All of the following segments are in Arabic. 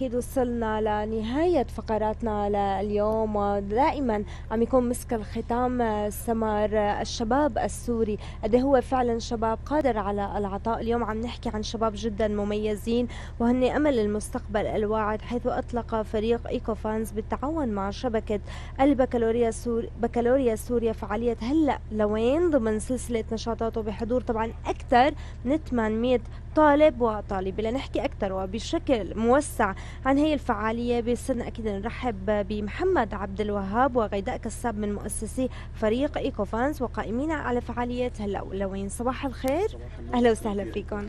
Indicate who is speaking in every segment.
Speaker 1: أكيد وصلنا لنهاية فقراتنا لليوم ودائما عم يكون مسك الختام سمر الشباب السوري. قد إيه هو فعلا شباب قادر على العطاء؟ اليوم عم نحكي عن شباب جدا مميزين وهن أمل المستقبل الواعد حيث أطلق فريق إيكو فانز بالتعاون مع شبكة البكالوريا سور بكالوريا سوريا فعالية. هلأ لوين؟ ضمن سلسلة نشاطاته بحضور طبعا أكثر من 800 طالب وطالبة لنحكي أكثر وبشكل موسع عن هي الفعالية بصرنا أكيد نرحب بمحمد عبد الوهاب وغيداء كساب من مؤسسي فريق إيكوفانس وقائمين على فعالية هلا لوين صباح الخير. أهلا وسهلا فيكم.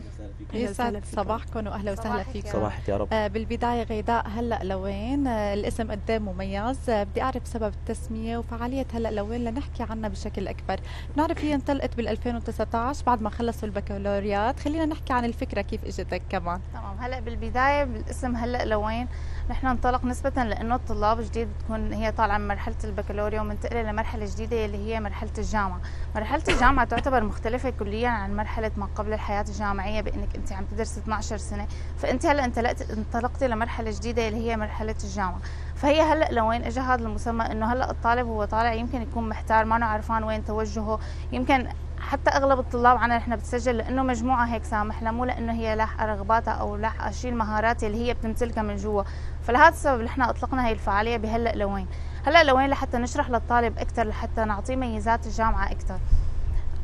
Speaker 2: يسعد صباحكم وأهلا وسهلا فيكم.
Speaker 3: صباحك يا رب.
Speaker 2: آه بالبداية غيداء هلا لوين؟ آه الاسم قد إيه مميز. آه بدي أعرف سبب التسمية وفعالية هلا لوين لنحكي عنها بشكل أكبر. بنعرف هي انطلقت بال 2019 بعد ما خلصوا البكالوريات. خلينا نحكي عن الفكرة كيف إجتك كمان.
Speaker 4: تمام. هلأ بالبداية بالاسم هلأ لوين؟ نحن ننطلق نسبة لأنه الطلاب جديد بتكون هي طالعة من مرحلة البكالوريا ومنتقلة لمرحلة جديدة اللي هي مرحلة الجامعة. مرحلة الجامعة تعتبر مختلفة كليا عن مرحلة ما قبل الحياة الجامعية بأنك أنت عم تدرس 12 سنة. فأنت هلأ انطلقت انطلقتي لمرحلة جديدة اللي هي مرحلة الجامعة. فهي هلأ لوين اجى هذا المسمى؟ إنه هلأ الطالب هو طالع يمكن يكون محتار ما عرفان وين توجهه. يمكن حتى أغلب الطلاب عنا نحن بتسجل لأنه مجموعة هيك سامح لها مو لأنه هي لاحقه رغباتها أو لاحقه شيء المهارات اللي هي بتمتلكها من جوا. فلهذا السبب نحن أطلقنا هي الفعالية بهلأ لوين؟ هلأ لوين؟ لحتى نشرح للطالب أكثر لحتى نعطيه ميزات الجامعة أكثر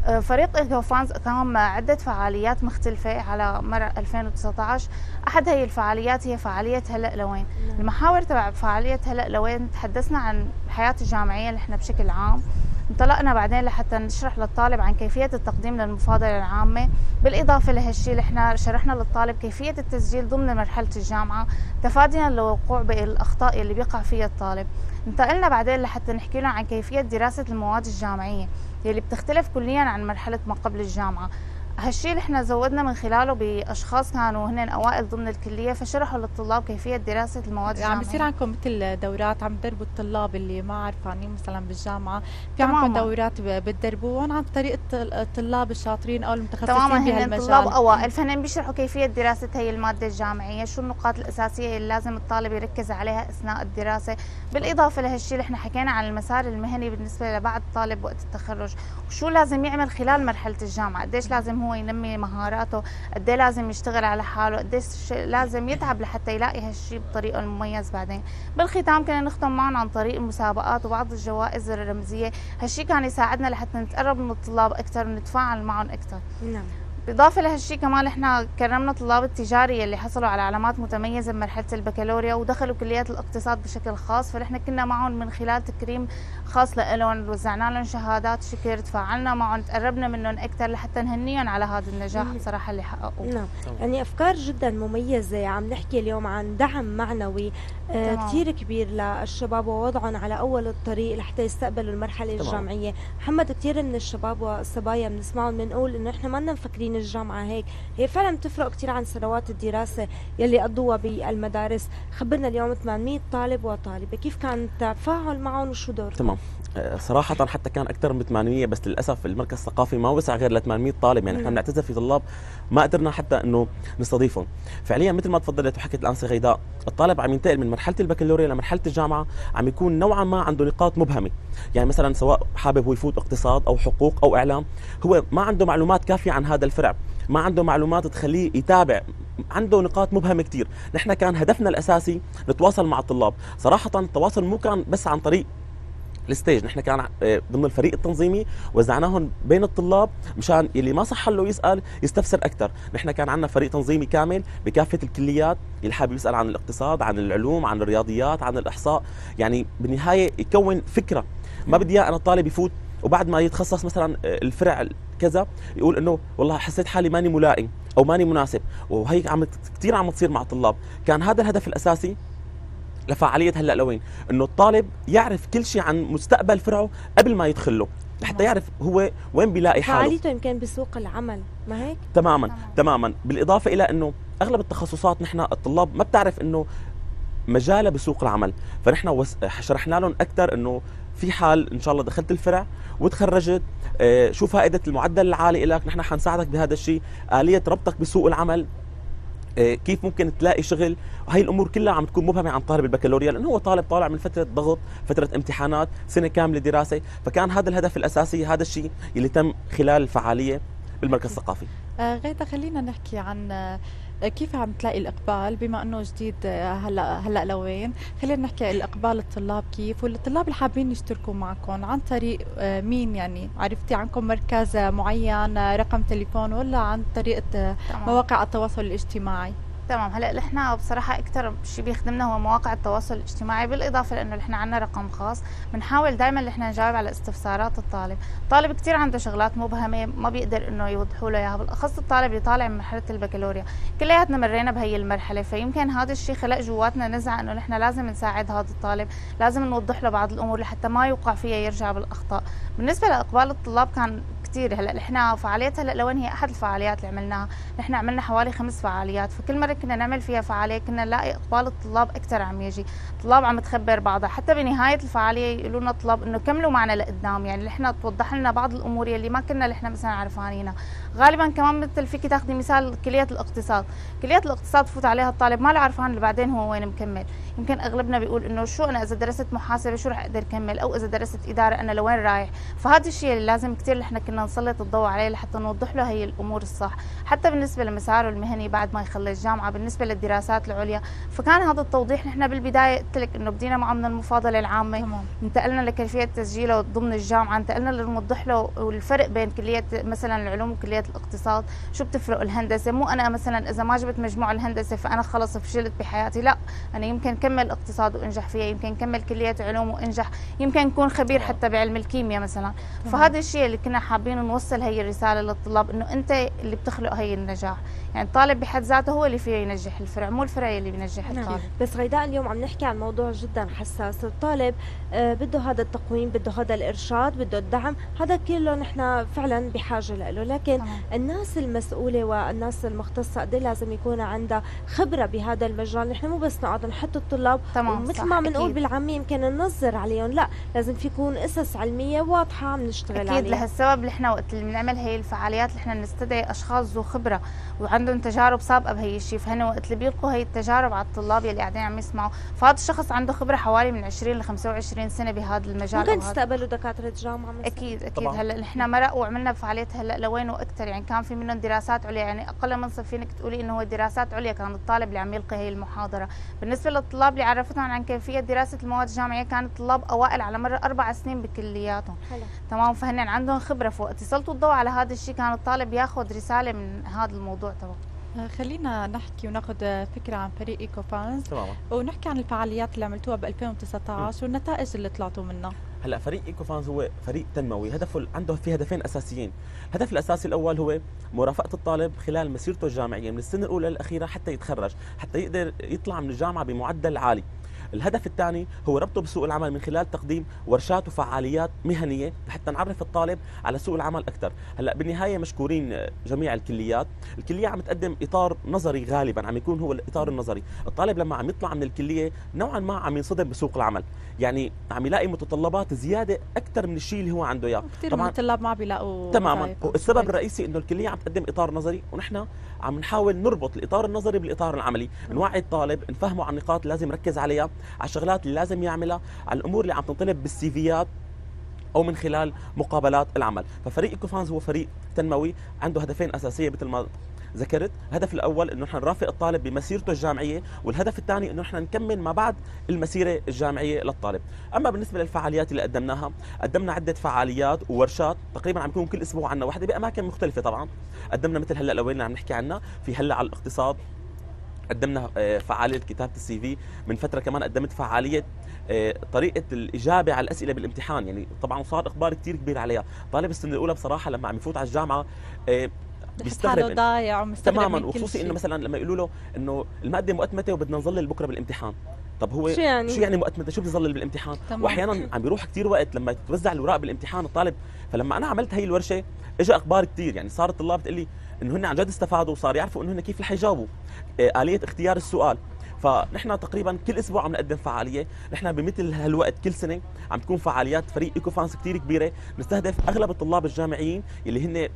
Speaker 4: آه، فريق ايكوفانز قام عدة فعاليات مختلفة على مر 2019 أحد هي الفعاليات هي فعالية هلأ لوين؟ نعم. المحاور تبع فعالية هلأ لوين؟ تحدثنا عن الحياة الجامعية اللي إحنا بشكل عام. انطلقنا بعدين لحتى نشرح للطالب عن كيفية التقديم للمفاضلة العامة بالإضافة لهالشيء اللي إحنا شرحنا للطالب كيفية التسجيل ضمن مرحلة الجامعة تفاديا للوقوع بالأخطاء اللي بيقع فيها الطالب. انتقلنا بعدين لحتى نحكي لهم عن كيفية دراسة المواد الجامعية يلي بتختلف كليا عن مرحلة ما قبل الجامعة. هالشيء اللي إحنا زودنا من خلاله باشخاص كانوا هن أوائل ضمن الكلية فشرحوا للطلاب كيفية دراسة المواد
Speaker 2: الجامعية. عم بيصير عندكم مثل دورات عم تدربوا الطلاب اللي ما عرفانين مثلا بالجامعة؟ في عندكم دورات بتدربوهم عن طريق الطلاب الشاطرين أو المتخصصين
Speaker 4: تماما بهالمجال؟ طلاب أوائل. فهن بيشرحوا كيفية دراسة هي المادة الجامعية شو النقاط الأساسية اللي لازم الطالب يركز عليها أثناء الدراسة. بالإضافة لهالشيء اللي إحنا حكينا عن المسار المهني بالنسبة لبعض الطالب وقت التخرج. وشو لازم يعمل خلال مرحلة الجامعة؟ قديش لازم هو ينمي مهاراته قد لازم يشتغل على حاله قد لازم يتعب لحتى يلاقي هالشيء بطريقة المميز بعدين. بالختام كنا نختم معهم عن طريق المسابقات وبعض الجوائز الرمزية. هالشيء كان يساعدنا لحتى نتقرب من الطلاب أكثر ونتفاعل معهم أكثر نعم. بالاضافه لهالشيء كمان إحنا كرمنا طلاب التجاريه اللي حصلوا على علامات متميزة بمرحله البكالوريا ودخلوا كليات الاقتصاد بشكل خاص فنحن كنا معهم من خلال تكريم خاص لهم وزعنا لهم شهادات شكر تفاعلنا معهم تقربنا منهم أكثر لحتى نهنيهم على هذا النجاح بصراحة اللي حققوه.
Speaker 1: نعم. يعني أفكار جدا مميزة عم نحكي اليوم عن دعم معنوي آه كثير كبير للشباب ووضعهم على أول الطريق لحتى يستقبلوا المرحلة طبعا. الجامعية. محمد كثير من الشباب والصبايا بنسمعهم بنقول إنه إحنا ما مفكرين الجامعة هيك. هي فعلا بتفرق كثير عن سنوات الدراسة يلي قضوها بالمدارس. خبرنا اليوم 800 طالب وطالبة. كيف كان التفاعل معهم وشو دور
Speaker 3: تمام. آه، صراحة حتى كان أكثر من 800 بس للأسف المركز الثقافي ما وسع غير ل 800 طالب. يعني نحن بنعتذر في طلاب ما قدرنا حتى إنه نستضيفهم. فعليا مثل ما تفضلت وحكت الآنسة غيداء الطالب عم ينتقل من مرحلة البكالوريا لمرحلة الجامعة عم يكون نوعا ما عنده نقاط مبهمة. يعني مثلا سواء حابب هو يفوت اقتصاد أو حقوق أو إعلام هو ما عنده معلومات كافية عن هذا الفرع. ما عنده معلومات تخليه يتابع. عنده نقاط مبهمة كثير نحن كان هدفنا الأساسي نتواصل مع الطلاب. صراحة التواصل مو كان بس عن طريق الستيج. نحن كان آه، ضمن الفريق التنظيمي وزعناهم بين الطلاب مشان اللي ما صح له يسأل يستفسر أكثر نحن كان عندنا فريق تنظيمي كامل بكافة الكليات. اللي حابب يسأل عن الاقتصاد عن العلوم عن الرياضيات عن الإحصاء. يعني بالنهاية يكون فكرة. ما بدي أنا الطالب يفوت وبعد ما يتخصص مثلا آه، الفرع كذا يقول إنه والله حسيت حالي ماني ملائم أو ماني مناسب. وهي عم كثير عم تصير مع الطلاب كان هذا الهدف الأساسي لفعالية هلأ لوين؟ إنه الطالب يعرف كل شيء عن مستقبل فرعه قبل ما يدخل له لحتى يعرف هو وين بيلاقي حاله.
Speaker 1: فعاليته يمكن بسوق العمل ما هيك؟
Speaker 3: تماما تماما. بالإضافة إلى إنه أغلب التخصصات نحن الطلاب ما بتعرف إنه مجالها بسوق العمل. فنحن شرحنا لهم أكثر إنه في حال إن شاء الله دخلت الفرع وتخرجت آه، شو فائدة المعدل العالي لك نحن حنساعدك بهذا الشيء. آلية ربطك بسوق العمل آه، كيف ممكن تلاقي شغل؟ وهي الأمور كلها عم تكون مبهمة عن طالب البكالوريا لأنه هو طالب طالع من فترة ضغط فترة امتحانات سنة كاملة دراسة. فكان هذا الهدف الأساسي هذا الشيء اللي تم خلال الفعالية بالمركز الثقافي.
Speaker 2: غيدا خلينا نحكي عن آه، كيف عم تلاقي الإقبال؟ بما إنه جديد آه، هلا هلا لوين؟ خلينا نحكي الإقبال الطلاب كيف؟ والطلاب اللي حابين يشتركوا معكم عن طريق آه، مين يعني؟ عرفتي عنكم مركز معين آه، رقم تليفون ولا عن آه،
Speaker 4: تمام.
Speaker 2: مواقع التواصل الاجتماعي؟
Speaker 4: تمام. هلا نحن بصراحة أكثر شيء بيخدمنا هو مواقع التواصل الاجتماعي بالإضافة لأنه نحن عندنا رقم خاص. بنحاول دائما نحن نجاوب على استفسارات الطالب. الطالب كثير عنده شغلات مبهمه ما بيقدر إنه يوضحوا له إياها. بالأخص الطالب اللي طالع من مرحلة البكالوريا. كلياتنا مرينا بهي المرحلة فيمكن هذا الشيء خلق جواتنا نزعة إنه نحن لازم نساعد هذا الطالب. لازم نوضح له بعض الأمور لحتى ما يوقع فيها يرجع بالأخطاء. بالنسبة لأقبال الطلاب كان كثير هلا نحن فعاليات هلا لوين هي؟ أحد الفعاليات اللي عملناها. نحن عملنا حوالي خمس فعاليات. فكل مرة كنا نعمل فيها فعالية كنا نلاقي إقبال الطلاب أكثر عم يجي. الطلاب عم تخبر بعضها. حتى بنهاية الفعالية يقولوا لنا الطلاب إنه كملوا معنا لقدام. يعني نحن توضح لنا بعض الأمور يلي ما كنا نحن مثلا عرفانينها غالبا كمان مثل فيك تاخذي مثال كلية الاقتصاد. كلية الاقتصاد فوت عليها الطالب ما له عرفان اللي بعدين هو وين مكمل. يمكن أغلبنا بيقول إنه شو أنا إذا درست محاسبة شو رح أقدر أكمل؟ أو إذا درست إدارة أنا لوين رايح؟ فهذا الشيء اللي لازم كثير نحن كنا نسلط الضوء عليه لحتى نوضح له هي الأمور الصح. حتى بالنسبة لمساره المهني بعد ما يخلص جامعة بالنسبة للدراسات العليا فكان هذا التوضيح نحن بالبداية قلت لك إنه بدينا معه من المفاضلة العامة.
Speaker 2: تمام.
Speaker 4: انتقلنا لكيفية تسجيله ضمن الجامعة انتقلنا لنوضح له الفرق بين كلية مثلا العلوم وكلية الاقتصاد. شو بتفرق الهندسة؟ مو أنا مثلا إذا ما جبت مجموع الهندسة فأنا خلص فشلت بحياتي لا أنا يمكن كمل اقتصاد وانجح فيها يمكن كمل كلية علوم وانجح يمكن اكون خبير حتى بعلم الكيمياء مثلا. فهذا الشيء اللي كنا حابين نوصل هي الرسالة للطلاب إنه أنت اللي بتخلق هي النجاح. يعني الطالب بحد ذاته هو اللي فيه ينجح الفرع مو الفرع اللي بينجح
Speaker 1: نعم.
Speaker 4: الطالب.
Speaker 1: بس غيداء اليوم عم نحكي عن موضوع جدا حساس. الطالب آه، بده هذا التقويم بده هذا الإرشاد بده الدعم. هذا كله نحن فعلا بحاجة له. لكن
Speaker 4: تمام.
Speaker 1: الناس المسؤولة والناس المختصة قد إيه لازم يكون عندها خبرة بهذا المجال. نحن مو بس نقعد نحط الطلاب
Speaker 4: تمام
Speaker 1: مثل ما بنقول
Speaker 4: أكيد.
Speaker 1: بالعامية يمكن ننظر عليهم. لا لازم في يكون أسس علمية واضحة عم نشتغل
Speaker 4: أكيد
Speaker 1: عليها.
Speaker 4: لهالسبب اللي إحنا وقت اللي بنعمل هي الفعاليات اللي إحنا بنستدعي أشخاص ذو خبرة وعندهم تجارب سابقة بهي الشيء. فهن وقت اللي بيلقوا هي التجارب على الطلاب يلي قاعدين عم يسمعوا. فهذا الشخص عنده خبرة حوالي من 20 ل 25 سنة بهذا المجال
Speaker 1: ممكن تستقبلوا دكاترة جامعة مثلا؟
Speaker 4: أكيد أكيد.
Speaker 3: طبعاً.
Speaker 4: هلأ نحن مرق وعملنا فعاليات هلأ لوين وأكثر يعني كان في منهم دراسات عليا. يعني أقل منصب فينك تقولي إنه هو دراسات عليا كان الطالب اللي عم يلقي هي المحاضرة. بالنسبة للطلاب اللي عرفتهم عن كيفية دراسة المواد الجامعية كانوا طلاب أوائل على مر أربع سنين بكلياتهم.
Speaker 1: حلو.
Speaker 4: تمام فهن عندهم خبرة فوقت سلطوا الضوء على هذا الشيء كان الطالب ياخذ رسالة من هذا الموضوع. تبعه
Speaker 2: آه، خلينا نحكي وناخذ فكرة عن فريق ايكو فانز
Speaker 3: تماما.
Speaker 2: ونحكي عن الفعاليات اللي عملتوها ب 2019 والنتائج اللي طلعتوا منها.
Speaker 3: هلا فريق ايكو فانز هو فريق تنموي هدفه عنده في هدفين أساسيين. الهدف الأساسي الأول هو مرافقة الطالب خلال مسيرته الجامعية من السنة الأولى للأخيرة حتى يتخرج حتى يقدر يطلع من الجامعة بمعدل عالي. الهدف الثاني هو ربطه بسوق العمل من خلال تقديم ورشات وفعاليات مهنية لحتى نعرف الطالب على سوق العمل أكثر. هلأ بالنهاية مشكورين جميع الكليات. الكلية عم تقدم إطار نظري غالبا عم يكون هو الإطار النظري. الطالب لما عم يطلع من الكلية نوعا ما عم ينصدم بسوق العمل. يعني عم يلاقي متطلبات زيادة أكثر من الشيء اللي هو عنده إياه.
Speaker 2: كثير من. الطلاب ما بيلاقوا
Speaker 3: تماما.
Speaker 2: وظايف.
Speaker 3: هو السبب الرئيسي إنه الكلية عم تقدم إطار نظري ونحن عم نحاول نربط الإطار النظري بالإطار العملي. نوعي الطالب نفهمه عن النقاط اللي لازم يركز عليها. على الشغلات اللي لازم يعملها على الأمور اللي عم تنطلب بالسيفيات أو من خلال مقابلات العمل. ففريق إيكوفانز هو فريق تنموي عنده هدفين أساسية مثل ما ذكرت. الهدف الأول إنه نحن نرافق الطالب بمسيرته الجامعية والهدف الثاني إنه نحن نكمل ما بعد المسيرة الجامعية للطالب. أما بالنسبة للفعاليات اللي قدمناها قدمنا عدة فعاليات وورشات تقريبا عم يكون كل أسبوع عنا واحدة بأماكن مختلفة طبعا. قدمنا مثل هلأ لوين اللي عم نحكي عنها في هلأ على الاقتصاد قدمنا آه، فعالية كتابة السي في. من فترة كمان قدمت فعالية آه، طريقة الإجابة على الأسئلة بالامتحان. يعني طبعا صار اقبال كثير كبير عليها. طالب السنة الأولى بصراحة لما عم يفوت على الجامعة آه، بيستغرب
Speaker 2: ضايع ومستغرب
Speaker 3: تماما. وخصوصي. إنه مثلا لما يقولوا له إنه المادة مؤتمتة وبدنا نظلل بكرة بالامتحان. طب هو
Speaker 1: شو يعني؟
Speaker 3: شو يعني مؤتمتة؟ شو بيظلل بالامتحان؟
Speaker 2: تمام.
Speaker 3: واحيانا عم بيروح كثير وقت لما تتوزع الاوراق بالامتحان الطالب. فلما أنا عملت هي الورشة اجى أخبار كثير يعني صار الطلاب تقول لي إنه هن عن جد استفادوا وصار يعرفوا إنه هن كيف رح يجاوبوا. آه، آلية اختيار السؤال. فنحن تقريبا كل أسبوع عم نقدم فعالية. نحن بمثل هالوقت كل سنة عم تكون فعاليات فريق إيكو فانس كثير كبيرة. نستهدف أغلب الطلاب الجامعيين اللي هن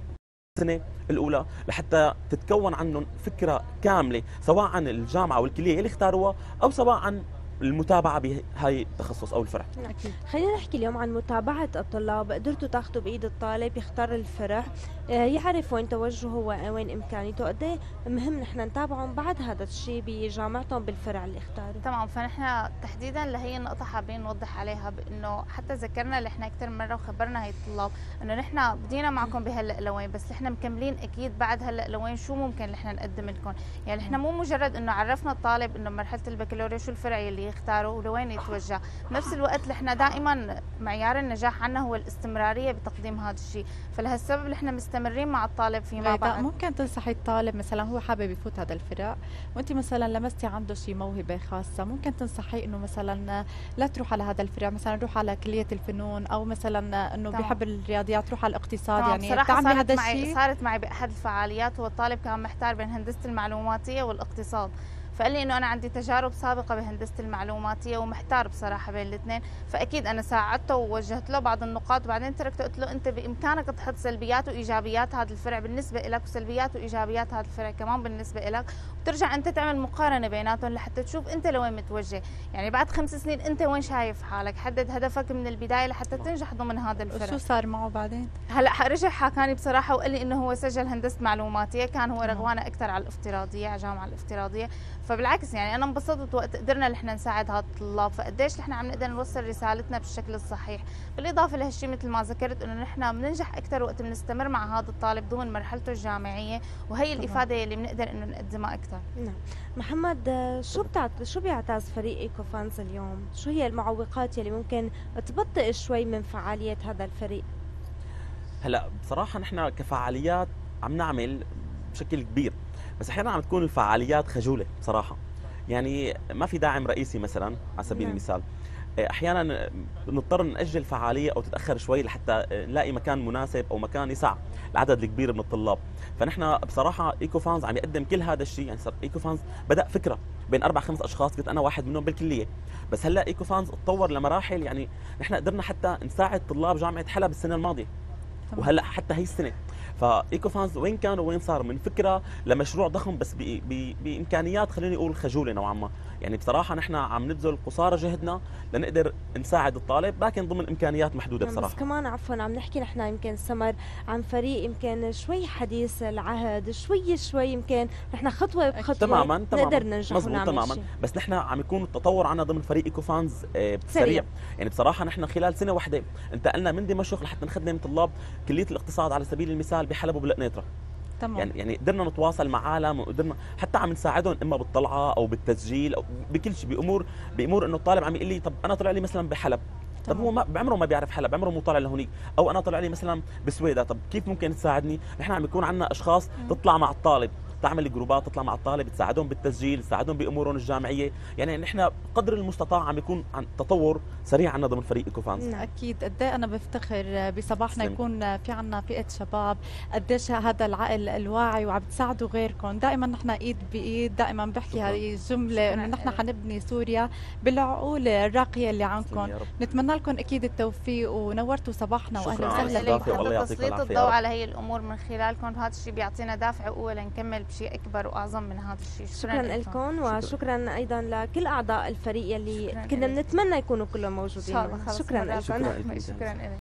Speaker 3: السنة الأولى لحتى تتكون عنهم فكرة كاملة سواء عن الجامعة والكلية اللي اختاروها أو سواء عن المتابعة بهاي التخصص أو الفرع
Speaker 1: أكيد. خلينا نحكي اليوم عن متابعة الطلاب. قدرتوا تاخذوا بإيد الطالب يختار الفرع آه، يعرف وين توجهه وين إمكانيته. قد إيه مهم نحن نتابعهم بعد هذا الشيء بجامعتهم بالفرع اللي اختاروا؟
Speaker 4: تمام فنحن تحديدا لهي النقطة حابين نوضح عليها بإنه حتى ذكرنا اللي إحنا أكثر مرة وخبرنا هي الطلاب إنه نحن بدينا معكم بهلا لوين بس نحن مكملين أكيد بعد هلا لوين شو ممكن نحن نقدم لكم. يعني نحن مو مجرد إنه عرفنا الطالب إنه مرحلة البكالوريا شو الفرع اللي يختاره ولوين يتوجه. بنفس الوقت نحن دائما معيار النجاح عنا هو الاستمرارية بتقديم هذا الشيء. فلهالسبب نحن مستمرين مع الطالب فيما بعد.
Speaker 2: ممكن تنصحي الطالب مثلا هو حابب يفوت هذا الفرع وأنت مثلا لمستي عنده شيء موهبة خاصة ممكن تنصحيه إنه مثلا لا تروح على هذا الفرع مثلا روح على كلية الفنون أو مثلا
Speaker 4: إنه.
Speaker 2: بيحب الرياضيات روح على الاقتصاد يعني
Speaker 4: صارت
Speaker 2: هذا الشيء؟
Speaker 4: صارت معي بأحد الفعاليات هو الطالب كان محتار بين هندسة المعلوماتية والإقتصاد. فقال لي إنه أنا عندي تجارب سابقة بهندسة المعلوماتية ومحتار بصراحة بين الاثنين. فأكيد أنا ساعدته ووجهت له بعض النقاط. وبعدين تركته قلت له أنت بإمكانك تحط سلبيات وإيجابيات هذا الفرع بالنسبة لك وسلبيات وإيجابيات هذا الفرع كمان بالنسبة لك وترجع أنت تعمل مقارنة بيناتهم لحتى تشوف أنت لوين متوجه. يعني بعد خمس سنين أنت وين شايف حالك؟ حدد هدفك من البداية لحتى تنجح ضمن هذا الفرع.
Speaker 2: وشو صار معه بعدين؟
Speaker 4: هلا رجع حكاني بصراحة وقال لي إنه هو سجل هندسة معلوماتية. كان هو
Speaker 2: تمام.
Speaker 4: رغبانه أكثر على الافتراضية على الجامعة الافتراضية. فبالعكس يعني أنا انبسطت وقت قدرنا نحن نساعد هذا الطلاب فقديش نحن عم نقدر نوصل رسالتنا بالشكل الصحيح. بالإضافة لهالشيء مثل ما ذكرت إنه نحن بننجح أكثر وقت بنستمر مع هذا الطالب ضمن مرحلته الجامعية وهي الإفادة اللي بنقدر إنه نقدمها أكثر
Speaker 1: نعم. محمد شو بتعت... شو بيعتز فريق ايكو فانز اليوم؟ شو هي المعوقات يلي ممكن تبطئ شوي من فعالية هذا الفريق؟
Speaker 3: هلأ بصراحة نحن كفعاليات عم نعمل بشكل كبير. بس أحيانا عم تكون الفعاليات خجولة بصراحة. يعني ما في داعم رئيسي مثلا على سبيل
Speaker 1: نعم.
Speaker 3: المثال. أحيانا نضطر نأجل فعالية أو تتأخر شوي لحتى نلاقي مكان مناسب أو مكان يسع العدد الكبير من الطلاب. فنحن بصراحة Eco Fans عم يقدم كل هذا الشيء. يعني صار Eco Fans بدأ فكرة بين أربع خمس أشخاص كنت أنا واحد منهم بالكلية. بس هلأ Eco Fans تطور لمراحل يعني نحن قدرنا حتى نساعد طلاب جامعة حلب السنة
Speaker 2: الماضية.
Speaker 3: وهلا حتى هي السنة. ف Eco Fans وين كان وين صار؟ من فكرة لمشروع ضخم بس بإمكانيات خليني أقول خجولة نوعا ما. يعني بصراحة نحن عم نبذل قصارى جهدنا لنقدر نساعد الطالب لكن ضمن إمكانيات محدودة
Speaker 1: نعم، بس
Speaker 3: بصراحة.
Speaker 1: كمان عفوا عم نحكي نحن يمكن سمر عن فريق يمكن شوي حديث العهد شوي شوي يمكن نحن خطوة بخطوة
Speaker 3: تماما تماما.
Speaker 1: نقدر ننجح
Speaker 3: مزبوط تماما. بس نحن عم يكون التطور عنا ضمن فريق Eco Fans آه،
Speaker 1: سريع.
Speaker 3: سريع. يعني بصراحة نحن خلال سنة واحدة انتقلنا من دمشق لحتى نخدم طلاب كلية الاقتصاد على سبيل المثال بحلب وبالقنيطره
Speaker 2: تمام.
Speaker 3: يعني يعني قدرنا نتواصل مع عالم وقدرنا حتى عم نساعدهم إما بالطلعة أو بالتسجيل أو بكل شيء بامور بأمور إنه الطالب عم يقول لي طب أنا طلع لي مثلا بحلب. طب. هو ما بعمره ما بيعرف حلب بعمره مو طالع لهونيك. أو أنا طلع لي مثلا بسويدا طب كيف ممكن تساعدني؟ نحن عم يكون عندنا أشخاص تطلع مع الطالب. تعمل جروبات تطلع مع الطالب تساعدهم بالتسجيل تساعدهم بأمورهم الجامعية. يعني نحن قدر المستطاع عم يكون عن تطور سريع عندنا ضمن فريق إيكو فانز.
Speaker 1: نعم.
Speaker 2: أكيد. قد إيه أنا بفتخر بصباحنا. يكون في عنا فئة شباب قديش هذا العقل الواعي وعم تساعدوا غيركم. دائما نحن إيد بإيد دائما بحكي
Speaker 3: شكراً.
Speaker 2: هذه الجملة إنه نحن حنبني سوريا بالعقول الراقية اللي عندكم. نتمنى لكم أكيد التوفيق ونورتوا صباحنا واهلا وسهلا
Speaker 4: تسليط الضوء. على هي الأمور من خلالكم. وهذا الشيء بيعطينا دافع وقوه لنكمل بشيء أكبر وأعظم من هذا الشيء
Speaker 1: شكرا لكم وشكرا أيضا لكل أعضاء الفريق يلي
Speaker 4: شكراً
Speaker 1: كنا. بنتمنى يكونوا كلهم موجودين شكرا. لكم
Speaker 3: شكراً لك.
Speaker 4: شكرا لك